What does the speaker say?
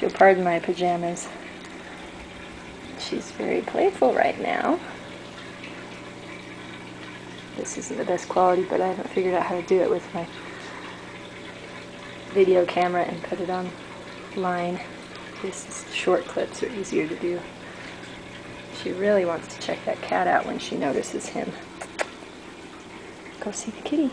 You'll pardon my pajamas. She's very playful right now. This isn't the best quality, but I haven't figured out how to do it with my video camera and put it online. This is short clips are easier to do. She really wants to check that cat out when she notices him. Go see the kitty.